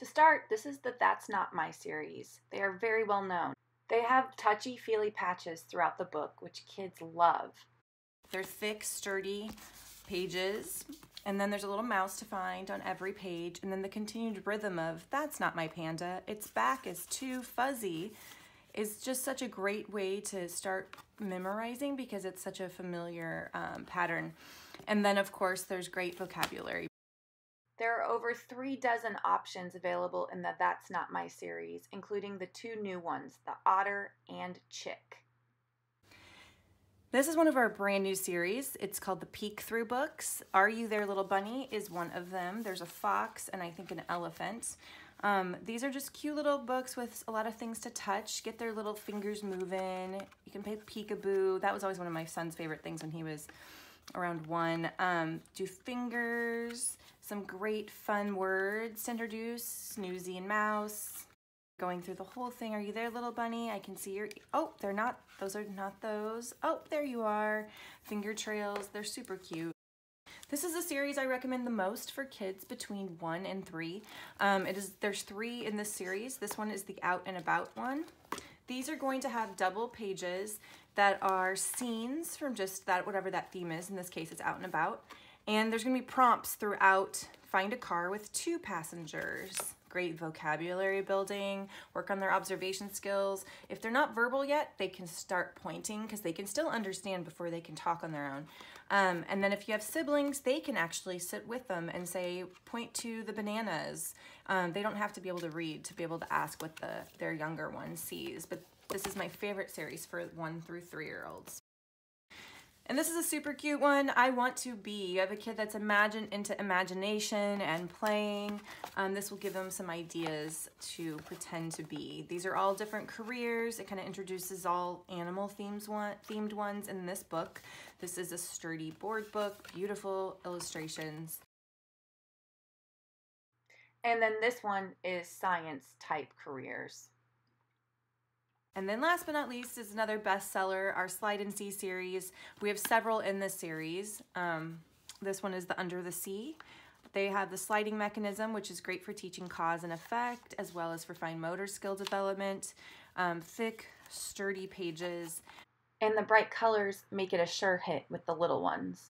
To start, this is the That's Not My series. They are very well known. They have touchy feely patches throughout the book, which kids love. They're thick, sturdy pages, and then there's a little mouse to find on every page, and then the continued rhythm of That's Not My Panda, its back is too fuzzy, is just such a great way to start memorizing because it's such a familiar um, pattern. And then, of course, there's great vocabulary. There are over three dozen options available in the That's Not My series, including the two new ones, the Otter and Chick. This is one of our brand new series. It's called the Peek Through Books. Are You There Little Bunny is one of them. There's a fox and I think an elephant. Um, these are just cute little books with a lot of things to touch, get their little fingers moving. You can play peekaboo. That was always one of my son's favorite things when he was around one. Um, do fingers, some great fun words introduce, Snoozy and Mouse. Going through the whole thing. Are you there, little bunny? I can see your, oh, they're not, those are not those. Oh, there you are. Finger trails, they're super cute. This is a series I recommend the most for kids between one and three. Um, it is There's three in this series. This one is the Out and About one. These are going to have double pages that are scenes from just that, whatever that theme is. In this case, it's Out and About. And there's gonna be prompts throughout find a car with two passengers. Great vocabulary building, work on their observation skills. If they're not verbal yet, they can start pointing because they can still understand before they can talk on their own. Um, and then if you have siblings, they can actually sit with them and say, point to the bananas. Um, they don't have to be able to read to be able to ask what the their younger one sees. But this is my favorite series for one through three year olds. And this is a super cute one. I want to be. You have a kid that's imagine into imagination and playing. Um, this will give them some ideas to pretend to be. These are all different careers. It kind of introduces all animal themes one, themed ones in this book. This is a sturdy board book, beautiful illustrations. And then this one is science type careers. And then last but not least is another bestseller, our Slide and See series. We have several in this series. Um, this one is the Under the Sea. They have the sliding mechanism, which is great for teaching cause and effect, as well as for fine motor skill development. Um, thick, sturdy pages. And the bright colors make it a sure hit with the little ones.